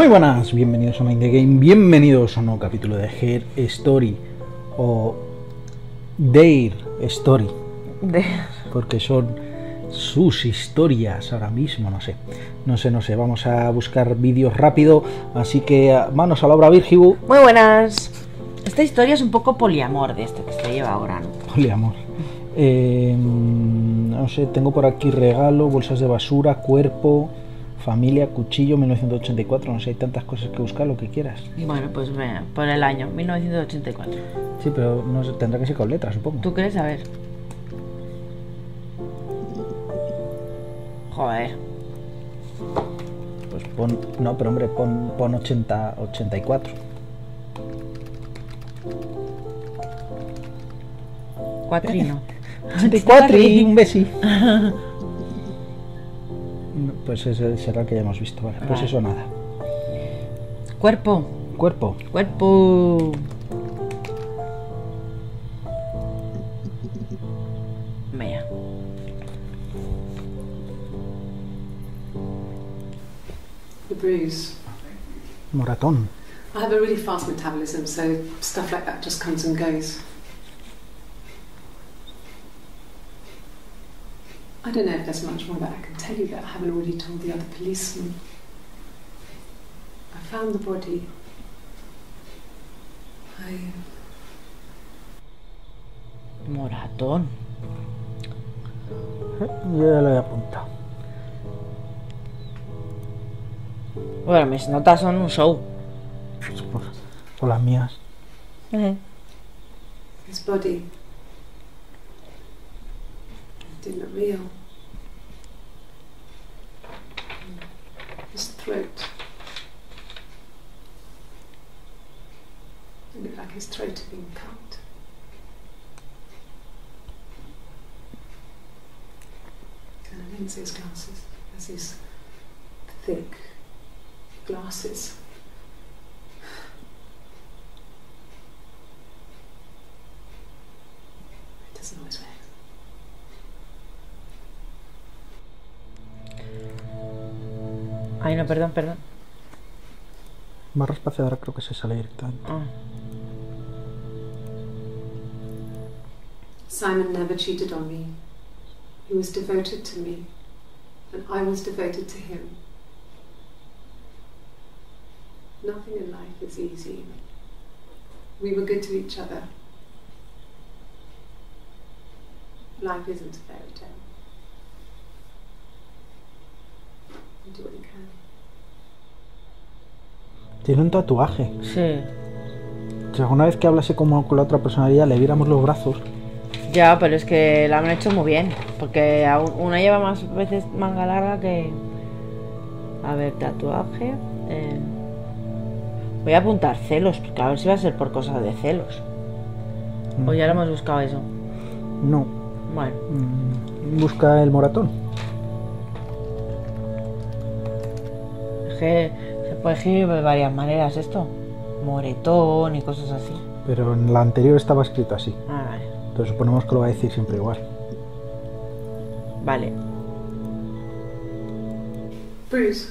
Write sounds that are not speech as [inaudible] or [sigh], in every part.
Muy buenas, bienvenidos a Mind the Game, bienvenidos a un nuevo capítulo de Her Story o Dare Story, porque son sus historias ahora mismo, no sé, no sé, no sé, vamos a buscar vídeos rápido, así que ah, manos a la obra Virgibu, Muy buenas. Esta historia es un poco poliamor de este que se lleva ahora, ¿no? poliamor. Eh, no sé, tengo por aquí regalo, bolsas de basura, cuerpo, familia, cuchillo, 1984, no sé, hay tantas cosas que buscar, lo que quieras. Bueno, pues por el año 1984. Sí, pero no sé, tendrá que ser con letras, supongo. ¿Tú crees? A ver. Joder. Pues pon, no, pero hombre, pon, pon 80, 84. Cuatrino. [laughs] 84 y un besi. [laughs] Pues ese será el que ya hemos visto, vale. Pues eso nada. Cuerpo. Cuerpo. Cuerpo. Vea. The bruise. Moratón. I have a really fast metabolism, so stuff like that just comes and goes. I don't know if there's much more that I can tell you that I haven't already told the other policeman. I found the body. I. Moratón. Yo ya lo he apuntado. Bueno, mis notas son un show. Por, por las mías. His body. It didn't look real. His throat. It looked like his throat had been cut. And I didn't his glasses. There's these thick glasses. Ay, no, perdón, perdón. Barra espaciadora creo que se sale directamente. Ah. Simon never cheated on me. He was devoted to me, and I was devoted to him. Nothing in life is easy. We were good to each other. Life isn't a fairy tale. You do what you can. Tiene un tatuaje. Sí. Si alguna vez que hablase como con la otra personalidad le viéramos los brazos, Ya, pero es que la han hecho muy bien. Porque una lleva más veces manga larga que. A ver, tatuaje. eh, Voy a apuntar celos, porque a ver si va a ser por cosas de celos. O ya lo hemos buscado eso. no. Bueno, Mm, Busca el moratón. es que puede escribir de varias maneras esto. Moretón y cosas así. Pero en la anterior estaba escrito así. Ah, vale. Entonces suponemos que lo va a decir siempre igual. Vale. Bruce.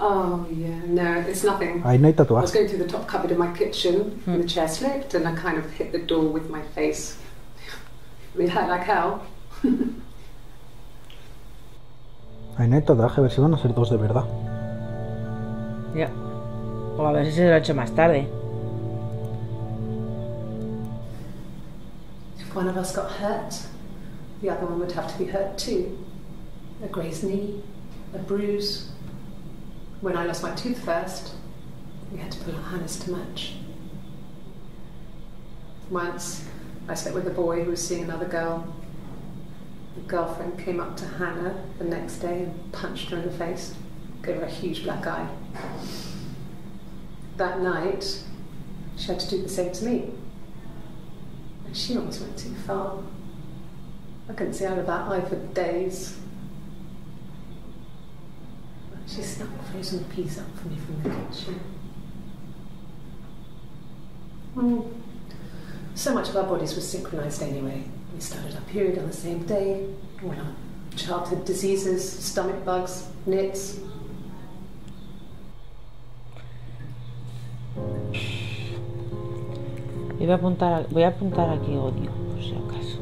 Oh yeah, no, it's nothing. Ahí no hay I was tatuaje. going through the top cupboard in my kitchen and the chair slipped and I kind of hit the door with my face. It hurt like hell. [laughs] Ahí no hay tatuaje, a ver si van a ser dos de verdad. Ya. O a ver si se lo ha hecho más tarde. If one of us got hurt, the other one would have to be hurt too. A grazed knee, a bruise. When I lost my tooth first, we had to pull out Hannah's to match. Once, I slept with a boy who was seeing another girl. The girlfriend came up to Hannah the next day and punched her in the face, gave her a huge black eye. That night, she had to do the same to me. And she almost went too far. I couldn't see out of that eye for days. She snuck frozen piece up for me from the kitchen. Mm. So much of our bodies was synchronized anyway. We started our period on the same day. All our childhood diseases, stomach bugs, nits. Voy a apuntar, voy a apuntar aquí odio, por si acaso.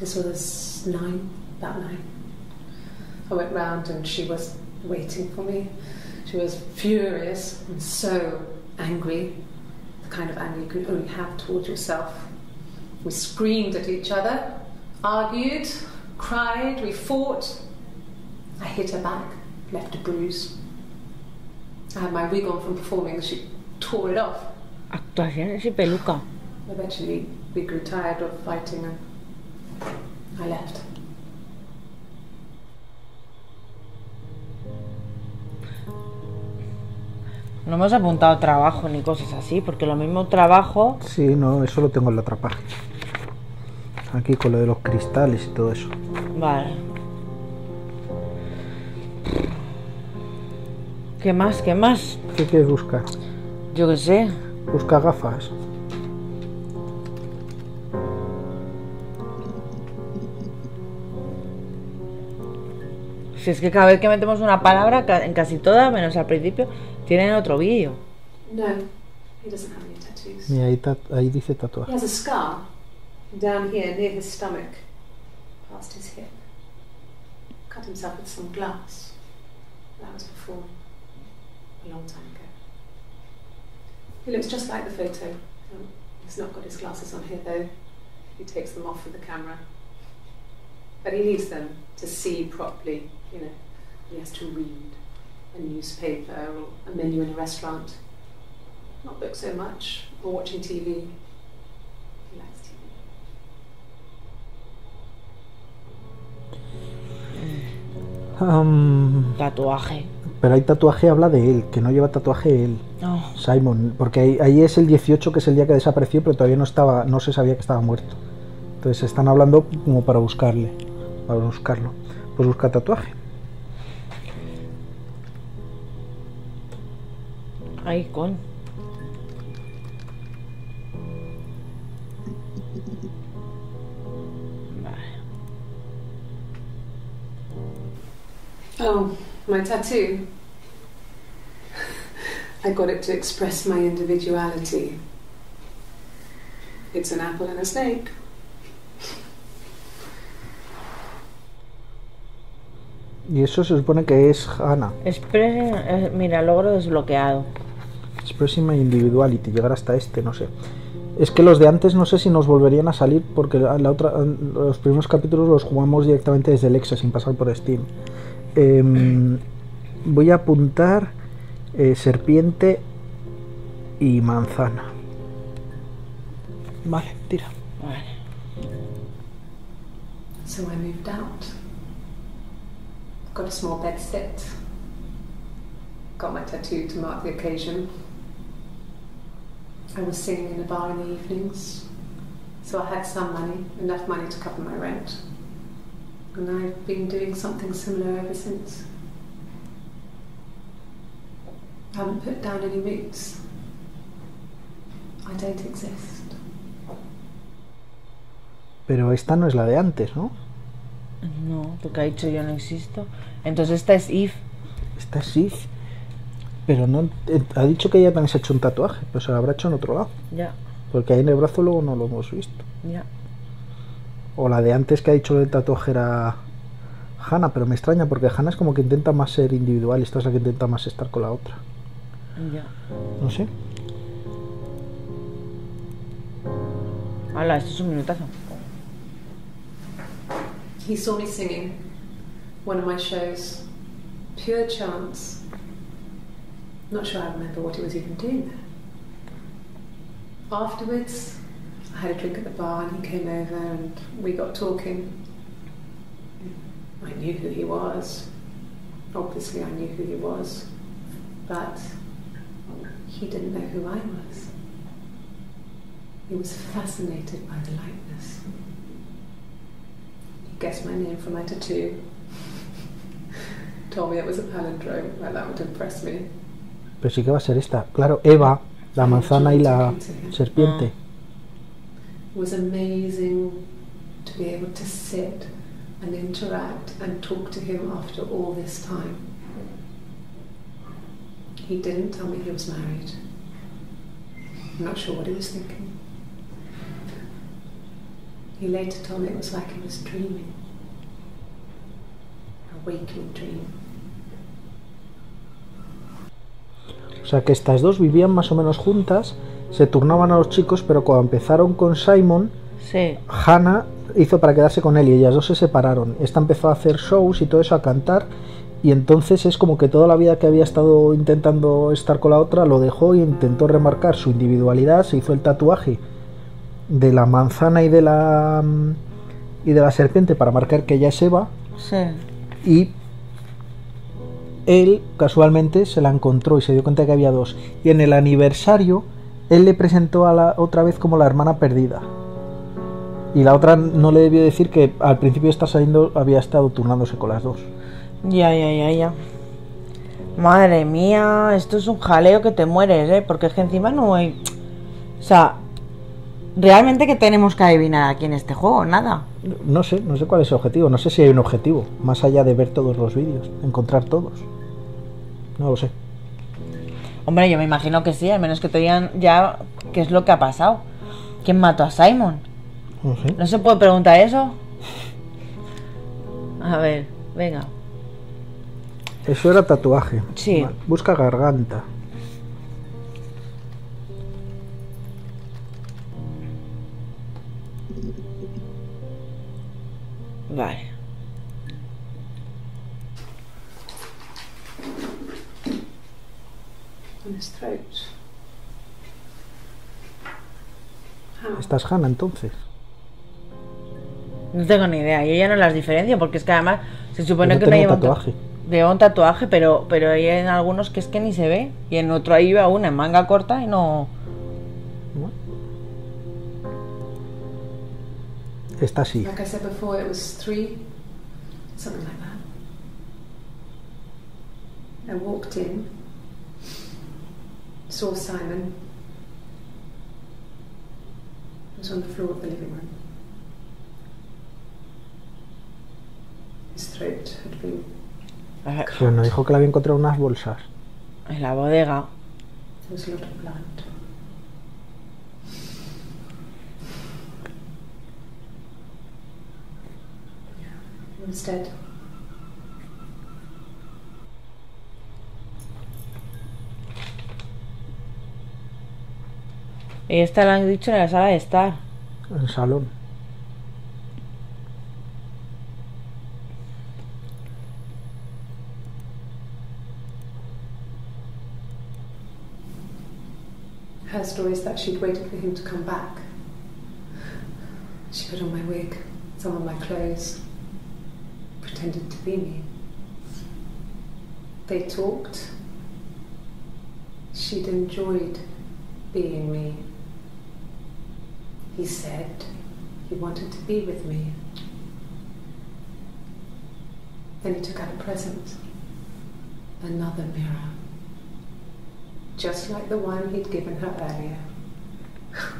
This was nine, that nine. I went round and she was waiting for me. She was furious and so angry, the kind of anger you can only have towards yourself. We screamed at each other, argued, cried, we fought. I hit her back, left a bruise. I had my wig on from performing, she tore it off. Actuaciones y peluca. Eventually, we grew tired of fighting and I left. No hemos apuntado trabajo ni cosas así, porque lo mismo trabajo. Sí, no, eso lo tengo en la otra página. Aquí con lo de los cristales y todo eso. Vale. ¿Qué más? ¿Qué más? ¿Qué quieres buscar? Yo qué sé. Busca gafas. Si es que cada vez que metemos una palabra, en casi todas, menos al principio, tienen otro vídeo. No, he doesn't have any tattoos. Mira, ahí, ta- ahí dice He tatuaje. has a scar down here near his stomach, past his hip. Cut himself with some glass. That was before, a long time ago. He looks just like the photo. Um, he's not got his glasses on here though. He takes them off with the camera. But he needs them to see properly, you know. He has to read a newspaper or a menu in a restaurant. Not books so much, or watching TV. He likes TV. Am, Tatuaje. Pero hay tatuaje, habla de él, que no lleva tatuaje él. No. Simon, porque ahí, ahí es el 18, que es el día que desapareció, pero todavía no estaba, no se sabía que estaba muerto. Entonces están hablando como para buscarle, para buscarlo. Pues busca tatuaje. Ay, con. Vale. Oh, my tattoo. I got it to express my individuality. It's an apple and a snake. Y eso se supone que es Hannah. Express, eh, mira, logro desbloqueado. Expressing my individuality, llegar hasta este, no sé. Es que los de antes no sé si nos volverían a salir porque la, la otra, los primeros capítulos los jugamos directamente desde Alexa sin pasar por Steam. Em, voy a apuntar eh, serpiente y manzana. Vale, tira. Vale. So I moved out. Got a small bed set. Got my tattoo to mark the occasion. I was singing in a bar in the evenings, so I had some money, enough money to cover my rent. And I've been doing something similar ever since. I haven't put down any roots. I don't exist. Pero esta no es la de antes, ¿no? No, porque ha dicho yo no existo. Entonces esta es If. Esta sí. Pero no eh, ha dicho que ella también se ha hecho un tatuaje, pero se lo habrá hecho en otro lado. Ya, Porque ahí en el brazo luego no lo hemos visto. ya. O la de antes que ha dicho el tatuaje era Hannah, pero me extraña porque Hannah es como que intenta más ser individual y esta es la que intenta más estar con la otra. Ya. No sé. Hala, esto es un minutazo. He saw me singing one of my shows, pure chance. Not sure I remember what he was even doing there. Afterwards, I had a drink at the bar and he came over and we got talking. I knew who he was. Obviously, I knew who he was. But he didn't know who I was. He was fascinated by the likeness. He guessed my name from my tattoo. [laughs] Told me it was a palindrome, like that would impress me. Pero sí que va a ser esta. Claro, Eva, la manzana y la serpiente. Ah. Was amazing to be able to sit and interact and talk to him after all this time. He didn't tell me he was married. I'm not sure what he was thinking. He later told me it was like he was dreaming. A waking dream. O sea que estas dos vivían más o menos juntas, se turnaban a los chicos, pero cuando empezaron con Simon, Sí. Hannah hizo para quedarse con él y ellas dos se separaron. Esta empezó a hacer shows y todo eso, a cantar, y entonces es como que toda la vida que había estado intentando estar con la otra lo dejó y intentó remarcar su individualidad, se hizo el tatuaje de la manzana y de la mm, y de la serpiente para marcar que ella es Eva Sí. y él casualmente se la encontró y se dio cuenta que había dos y en el aniversario él le presentó a la otra vez como la hermana perdida y la otra no le debió decir que al principio de estar saliendo había estado turnándose con las dos Ya, ya, ya, ya. Madre mía, esto es un jaleo que te mueres, ¿eh? Porque es que encima no hay... O sea, realmente que tenemos que adivinar aquí en este juego, nada. no sé no sé cuál es el objetivo no sé si hay un objetivo más allá de ver todos los vídeos encontrar todos no lo sé Hombre, yo me imagino que sí, al menos que te digan ya qué es lo que ha pasado. ¿Quién mató a Simon? no sé ¿No se puede preguntar eso? A ver, venga. eso era tatuaje Sí. Busca garganta How? esta es Hannah entonces No tengo ni idea. Yo ya no las diferencio porque es que además se supone Pero que no no lleva un un ta- tatuaje. Lleva un tatuaje, pero, pero hay en algunos que es que ni se ve. Y en otro ahí va una en manga corta y no. ¿no? esta sí Like I said before, it was three, something like that. I walked in, saw Simon. Was on the floor of the living room. His throat had been pero no dijo que le había encontrado unas bolsas En la bodega. There was a lot of blood. Yeah, he was dead. Y esta la han dicho en la sala de estar. en el salón Her story is that she'd waited for him to come back. She put on my wig, some of my clothes, pretended to be me. They talked. She'd enjoyed being me. He said he wanted to be with me. Then he took out a present another mirror just like the one he'd given her earlier. [laughs]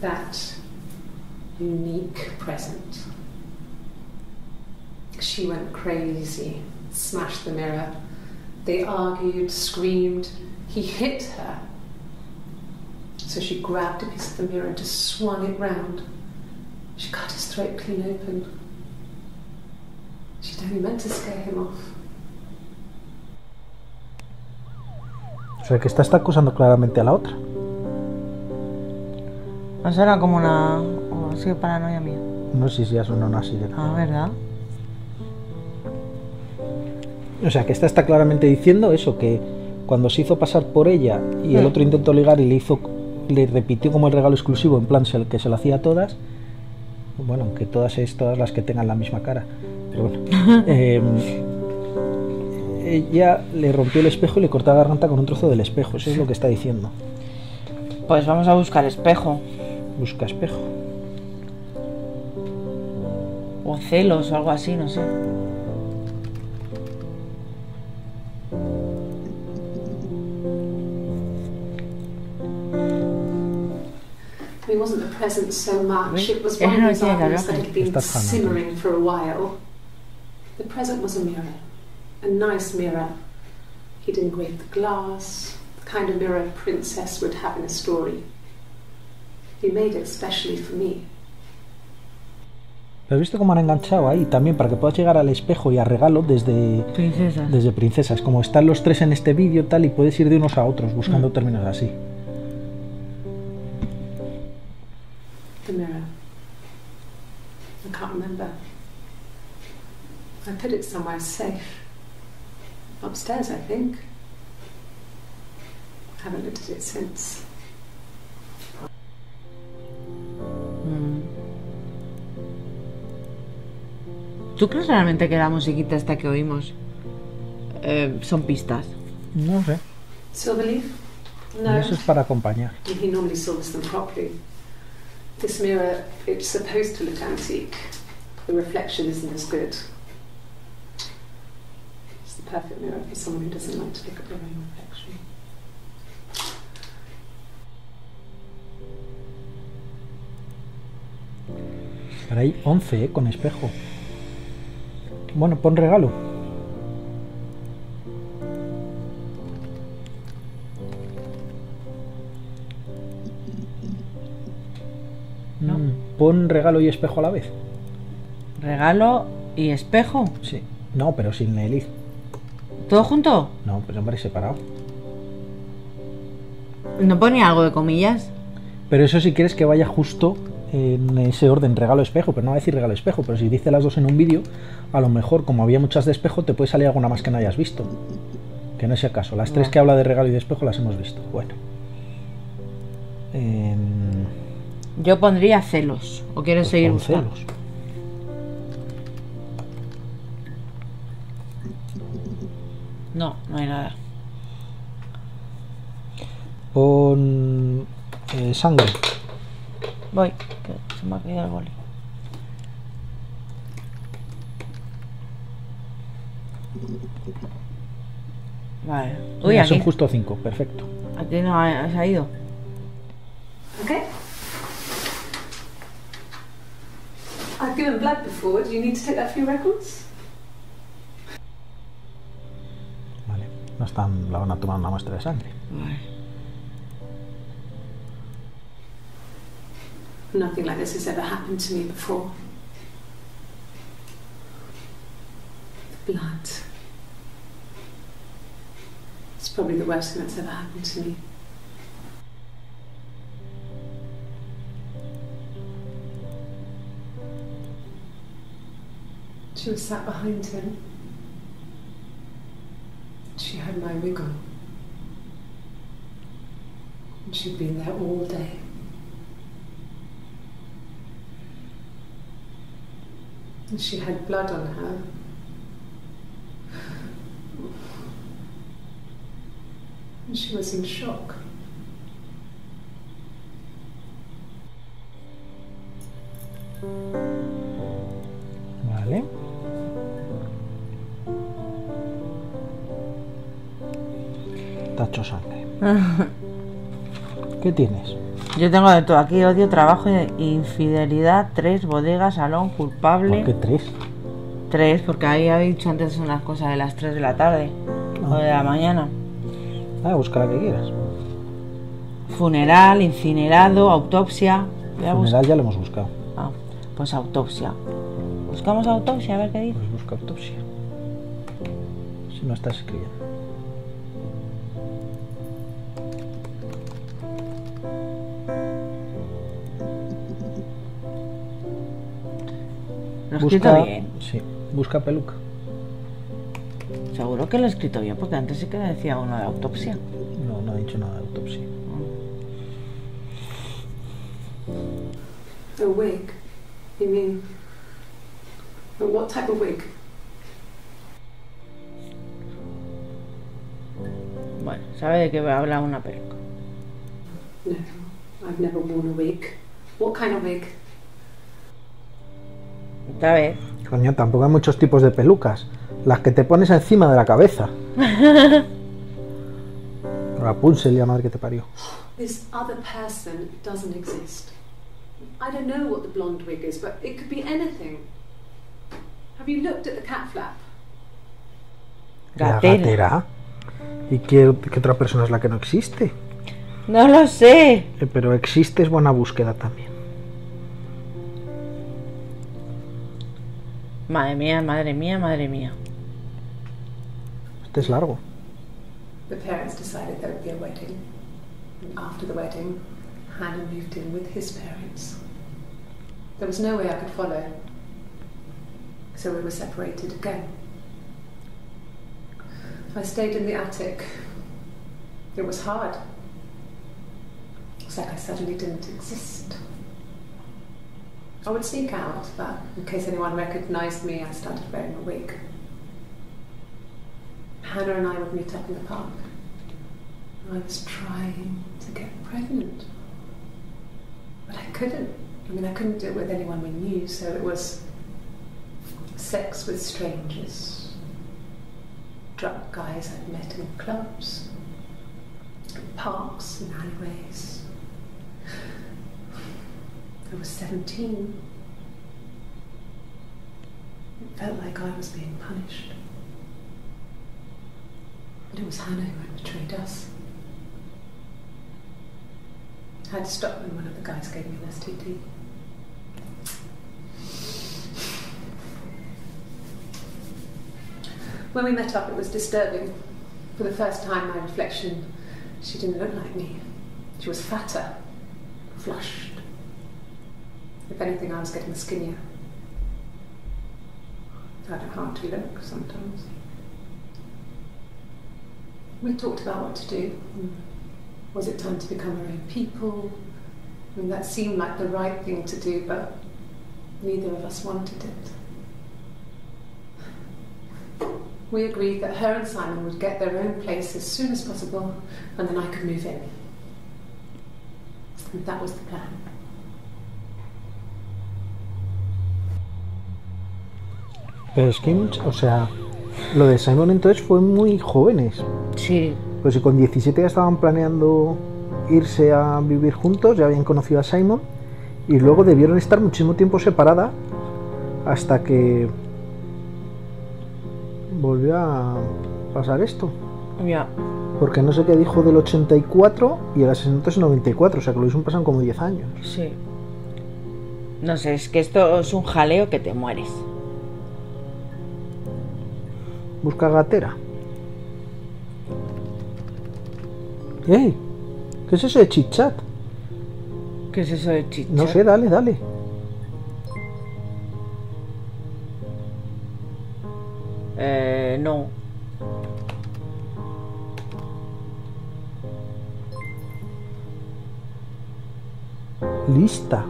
that unique present. She went crazy, smashed the mirror. They argued, screamed. He hit her. So she grabbed a piece of the mirror and just swung it round. She cut his throat clean open. She'd only meant to scare him off. o sea que esta está acusando claramente a la otra No será como una. o así paranoia mía. no sé si ya son una sirena Ah, ¿verdad? O sea, que esta está claramente diciendo eso, que cuando se hizo pasar por ella y el Hmm. otro intentó ligar y le hizo le repitió como el regalo exclusivo, en plan se- que se lo hacía a todas, bueno, aunque todas es todas las que tengan la misma cara, pero bueno, [laughs] eh, ella le rompió el espejo y le cortó la garganta con un trozo del espejo, eso es lo que está diciendo. Pues vamos a buscar espejo. Busca espejo. O celos o algo así, no sé. It wasn't the present so much, it was one of no, those arguments that had been simmering for a while. The present was a mirror, a nice mirror. He'd engraved the glass, the kind of mirror a princess would have in a story. He made it especially for me. ¿Pero has visto cómo han enganchado ahí? También para que puedas llegar al espejo y a regalo desde, Princesas. desde princesas. Como están los tres en este vídeo tal y puedes ir de unos a otros buscando Mm. términos así. The mirror. I can't remember. I put it somewhere safe. Upstairs, I think. Haven't looked at it since. Mm. ¿Tú crees realmente que la musiquita esta que oímos eh, son pistas? No sé. Silverleaf? No. Eso es para acompañar. He normally silvers them properly. This mirror, it's supposed to look antique. The reflection isn't as good. It's the perfect mirror for someone who doesn't like to look at their own reflection. Pero hay 11, ¿eh? Con espejo. Bueno, pon regalo. Pon regalo y espejo a la vez. Regalo y espejo. Sí. No, pero sin el iz. ¿Todo junto? No, pues hombre, separado. ¿No pone algo de comillas? Pero eso si quieres que vaya justo en ese orden, regalo espejo, pero no va a decir regalo espejo, pero si dice las dos en un vídeo, a lo mejor como había muchas de espejo, te puede salir alguna más que no hayas visto. Que no es el caso. Las tres que habla de regalo y de espejo las hemos visto. Bueno. Em, Yo pondría celos. ¿O quieres pues seguir buscando? celos. No, no hay nada. Pon eh, sangre. Voy, que se me ha caído el boli. Vale. Uy, Mira, aquí, son justo cinco, perfecto. aquí no ha, se ha ido. Okay? I've given blood before. Do you need to take that for your records? Vale. No están, la van a tomar una muestra de sangre. Vale. Nothing like this has ever happened to me before. The blood. It's probably the worst thing that's ever happened to me. She was sat behind him. She had my wig on. And she'd been there all day. And she had blood on her. And she was in shock. Vale. Tacho sangre. [laughs] ¿Qué tienes? Yo tengo de todo aquí: odio, trabajo, infidelidad, tres, bodega, salón, culpable. ¿Por qué tres? Tres, porque ahí había dicho antes unas cosas de las 3 de la tarde o de la mañana. Ah, busca la que quieras. Funeral, incinerado, autopsia. Voy. Funeral ya lo hemos buscado. Ah, pues autopsia. Buscamos autopsia, a ver qué dice. Pues busca autopsia. Si no estás escribiendo. Lo he escrito Busca, bien. sí, busca peluca. Seguro que lo he escrito bien, porque antes sí que decía uno de autopsia. No, no ha dicho nada de autopsia. A wig? You mean. But what type of wig? Bueno, sabe de qué va a hablar una peluca. No, I've never worn a wig. What kind of wig? Otra vez. Coño, tampoco hay muchos tipos de pelucas. Las que te pones encima de la cabeza. [laughs] Rapunzel, la madre que te parió. This other person doesn't exist. I don't know what the blonde wig is, but it could be anything. Have you looked at the cat flap? La Gatera. gatera. ¿Y qué, qué otra persona es la que no existe? No lo sé. Eh, Pero existe es buena búsqueda también. Madre mía, madre mía, madre mía. Este es largo. The parents decided there would be a wedding. And after the wedding, Hannah moved in with his parents. There was no way I could follow. So we were separated again. I stayed in the attic. It was hard. It's like I suddenly didn't exist. I would sneak out, but in case anyone recognized me, I started wearing a wig. Hannah and I would meet up in the park. I was trying to get pregnant. But I couldn't. I mean, I couldn't do it with anyone we knew, so it was sex with strangers. Drunk guys I'd met in clubs, in parks and alleyways. I was 17. It felt like I was being punished. But it was Hannah who had betrayed us. I had to stop when one of the guys gave me an STD. When we met up, it was disturbing. For the first time, my reflection, she didn't look like me. She was fatter, flushed. If anything, I was getting skinnier. I had a hard look sometimes. We talked about what to do. Was it time to become our own people? I mean, that seemed like the right thing to do, but neither of us wanted it. We agreed that her and Simon would get their own place as soon as possible, and then I could move in. And that was the plan. Pero es que, o sea, lo de Simon entonces fue muy jóvenes. Sí. Pues si con 17 ya estaban planeando irse a vivir juntos, ya habían conocido a Simon, y luego debieron estar muchísimo tiempo separada hasta que volvió a pasar esto. Ya. Porque no sé qué dijo del 84 y el asesinato es 94, o sea que lo mismo pasan como 10 años. Sí. No sé, es que esto es un jaleo que te mueres. Busca gatera. ¡Ey! ¿Qué es eso de chit-chat? ¿Qué es eso de chicha? No sé, dale, dale. Eh, no. Lista.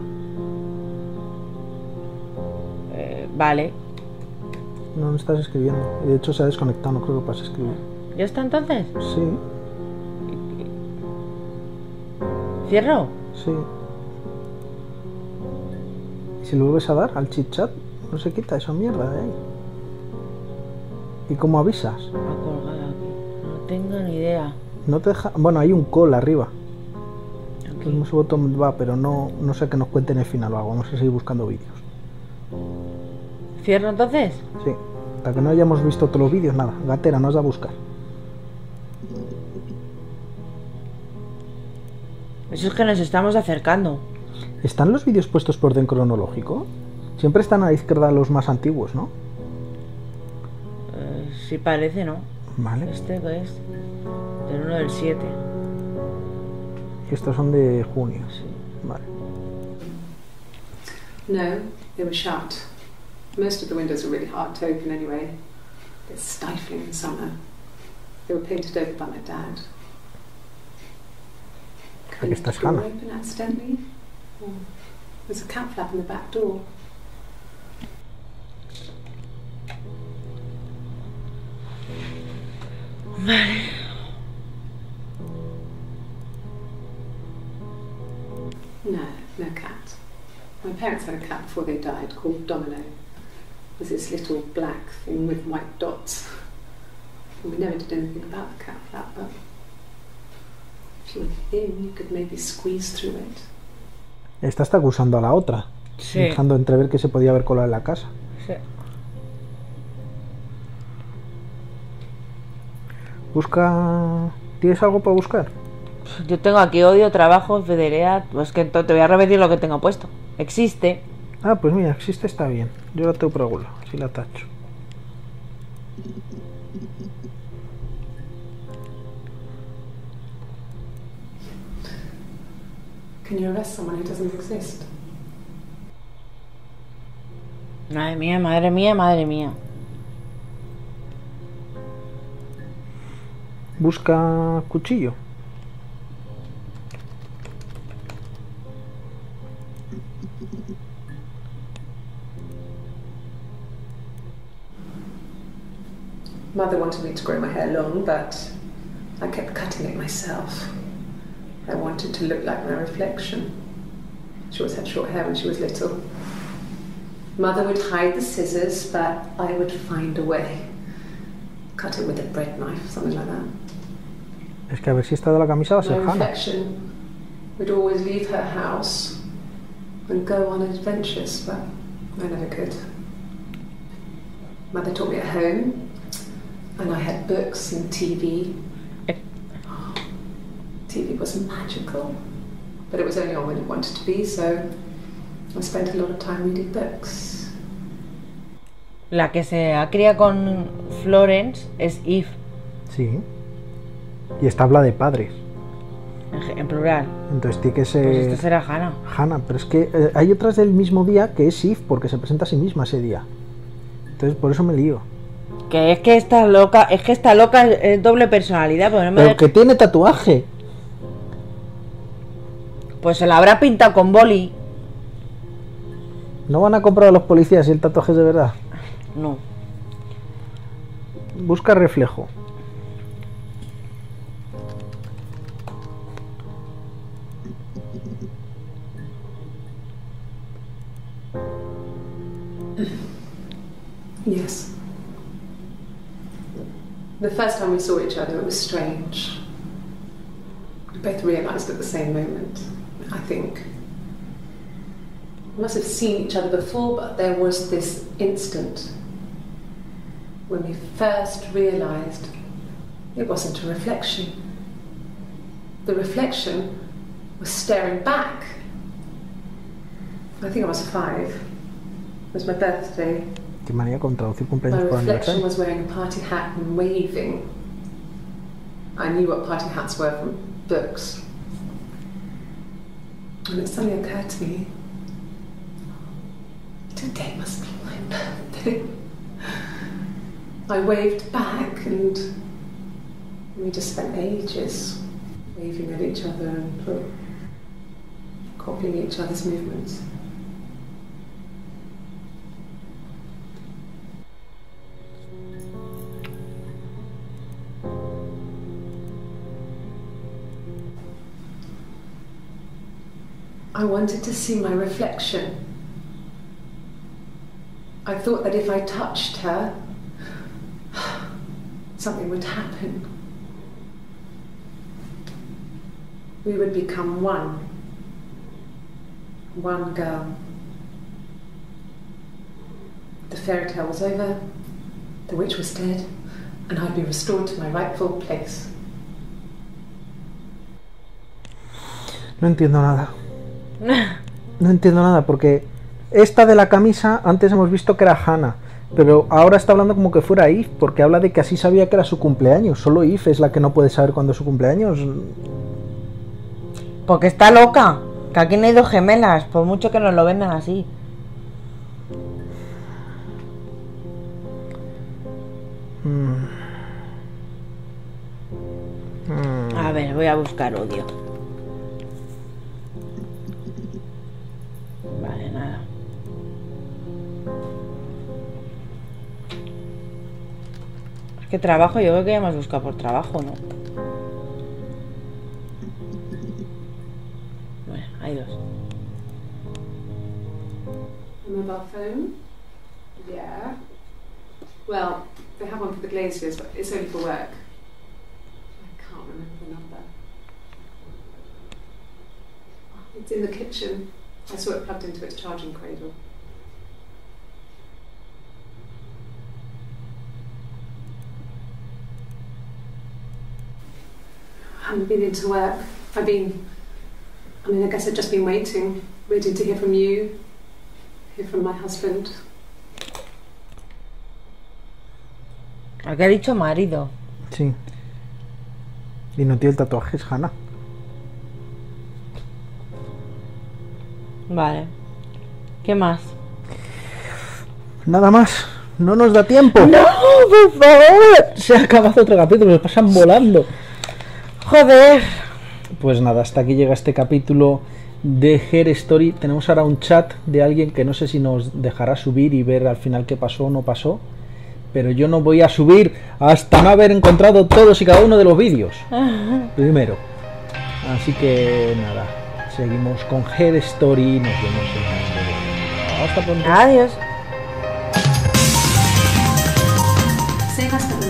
Eh, vale. No, no estás escribiendo. De hecho, se ha desconectado, no creo que pases a escribir. ¿Ya está entonces? Sí, ¿Cierro? sí. Y si le vuelves a dar al chit-chat, no se quita esa mierda de ahí. ¿Y cómo avisas? A colgar aquí. No tengo ni idea. No te deja... Bueno, hay un call arriba. Aquí. Entonces ese botón va, pero no, no sé que nos cuente en el final o algo. Vamos a seguir buscando vídeos. ¿Cierro entonces? Sí. Hasta que no hayamos visto todos los vídeos, nada. Gatera, nos da a buscar. Eso es que nos estamos acercando. ¿Están los vídeos puestos por orden cronológico? Siempre están a la izquierda los más antiguos, ¿no? Eh, sí parece, ¿no? Vale. ¿Este es? Del 1 del 7. Y estos son de junio. Sí. Vale. No, they were shut. Most of the windows are really hard to open anyway. They're stifling in summer. They were painted over by my dad. Aquí está the door Hannah. open accidentally. Or there's a cat flap in the back door. No, no cat. My parents had a cat before they died called Domino. Was this little black thing with white dots. And we never did anything about the cat flap, but if you were thin, you could maybe squeeze through it. Esta está acusando a la otra. Sí. Dejando entrever que se podía haber colado en la casa. Sí. Busca. ¿Tienes algo para buscar? Yo tengo aquí odio, trabajo, fidelidad. Pues que te voy a repetir lo que tengo puesto. Existe. Ah, pues mira, existe, está bien. Yo la tengo por algún lado, así la tacho. Can you arrest someone who doesn't exist? Madre mía, madre mía, madre mía. Busca cuchillo. Mother wanted me to grow my hair long, but I kept cutting it myself. I wanted to look like my reflection. She always had short hair when she was little. Mother would hide the scissors, but I would find a way. Cut it with a bread knife, something like that. Es que a ver si esta de la camisa va a My ser reflection would always leave her house and go on adventures, but I never could. Mother taught me at home, and I had books and TV. TV was magical, but it was only on when it wanted to be, so I spent a lot of time reading books. La que se ha criado con Florence es Eve, Sí. Y esta habla de padres. en, en plural. Entonces tiene que Pues ser esta será Hannah. Hannah. Pero es que eh, hay otras del mismo día que es Eve, porque se presenta a sí misma ese día. Entonces por eso me lío. Que es que esta loca, es que esta loca es, es doble personalidad, porque no me Pero que tiene tatuaje. pues se la habrá pintado con boli. No van a comprar a los policías si el tatuaje es de verdad. No. Busca reflejo. Yes. The first time we saw each other, it was strange. We both realised at the same moment, I think. We must have seen each other before, but there was this instant when we first realised it wasn't a reflection. The reflection was staring back. I think I was five. It was my birthday. Qué manía con traducir My cumpleaños por reflection aniversario. was wearing a party hat and waving. I knew what party hats were from books. And it suddenly occurred to me today must be my birthday. I waved back and we just spent ages waving at each other and copying each other's movements. I wanted to see my reflection. I thought that if I touched her, something would happen. We would become one. One girl. The fairy tale was over, the witch was dead, and I'd be restored to my rightful place. No entiendo nada. No entiendo nada porque esta de la camisa antes hemos visto que era Hannah, pero ahora está hablando como que fuera Eve porque habla de que así sabía que era su cumpleaños. Solo Eve es la que no puede saber cuándo es su cumpleaños. Porque está loca. Que aquí no hay dos gemelas, por mucho que nos lo vendan así. Mm. Mm. A ver, voy a buscar odio. Vale, nada. Es que trabajo, yo creo que ya hemos buscado por trabajo, ¿no? Bueno, hay dos. A mobile phone? Yeah. Well, they have one for the Glaziers, but it's only for work. I can't remember the number. It's in the kitchen. I saw it plugged into its charging cradle. I haven't been into work. I've been, I mean, I guess I've just been waiting, waiting to hear from you, hear from my husband. Aquí ha dicho marido. Sí. Y no tiene tatuajes, Hanna. Vale. ¿Qué más? Nada más. No nos da tiempo. ¡No, por favor! Se ha acabado otro capítulo, me pasan volando. Joder. Pues nada, hasta aquí llega este capítulo de Her Story. Tenemos ahora un chat de alguien que no sé si nos dejará subir y ver al final qué pasó o no pasó. Pero yo no voy a subir hasta no haber encontrado todos y cada uno de los vídeos. [laughs] Primero. Así que nada, seguimos con Her Story. Nos vemos en el. Hasta pronto. Adiós. Saying I spent